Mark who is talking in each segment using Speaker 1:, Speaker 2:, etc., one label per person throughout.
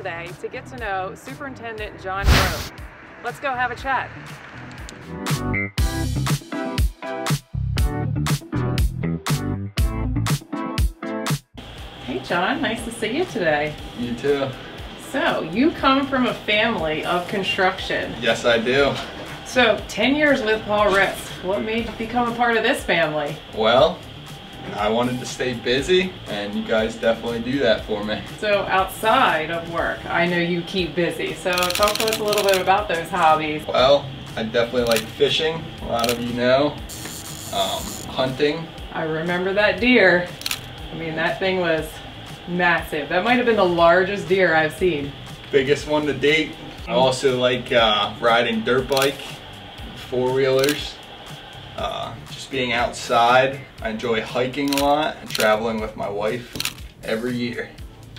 Speaker 1: today to get to know Superintendent John Roehm. Let's go have a chat. Hey John, nice to see you today.
Speaker 2: You too.
Speaker 1: So, you come from a family of construction.
Speaker 2: Yes, I do.
Speaker 1: So, 10 years with Paul Risk. What made you become a part of this family?
Speaker 2: Well, I wanted to stay busy, and you guys definitely do that for me.
Speaker 1: So, outside of work, I know you keep busy. So, talk to us a little bit about those hobbies.
Speaker 2: Well, I definitely like fishing. A lot of you know. Um, hunting.
Speaker 1: I remember that deer. I mean, that thing was massive. That might have been the largest deer I've seen.
Speaker 2: Biggest one to date. I also like uh, riding dirt bike, four wheelers. Uh, being outside. I enjoy hiking a lot and traveling with my wife every year.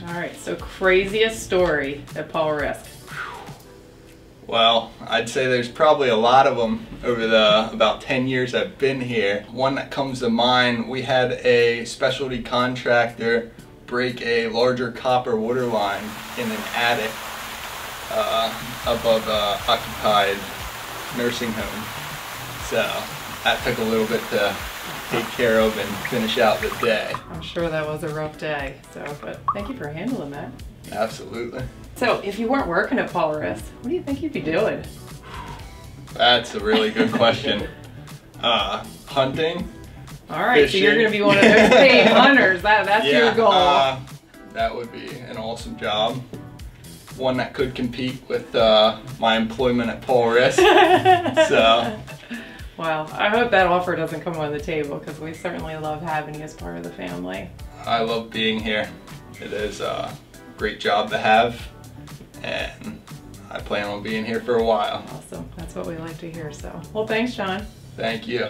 Speaker 1: All right, so craziest story at Paul Risk.
Speaker 2: Well, I'd say there's probably a lot of them over the about 10 years I've been here. One that comes to mind, we had a specialty contractor break a larger copper water line in an attic uh, above a occupied nursing home. So that took a little bit to take care of and finish out the day.
Speaker 1: I'm sure that was a rough day. So, but thank you for handling that.
Speaker 2: Absolutely.
Speaker 1: So, if you weren't working at Paul Risk, what do you think you'd be doing?
Speaker 2: That's a really good question. Uh, hunting.
Speaker 1: All right, so you're going to be one of those paid hunters. That that's your goal.
Speaker 2: Uh, that would be an awesome job. One that could compete with uh, my employment at Paul Risk. so,
Speaker 1: well, I hope that offer doesn't come on the table because we certainly love having you as part of the family.
Speaker 2: I love being here. It is a great job to have, and I plan on being here for a while.
Speaker 1: Awesome. That's what we like to hear. So, well, thanks, John.
Speaker 2: Thank you.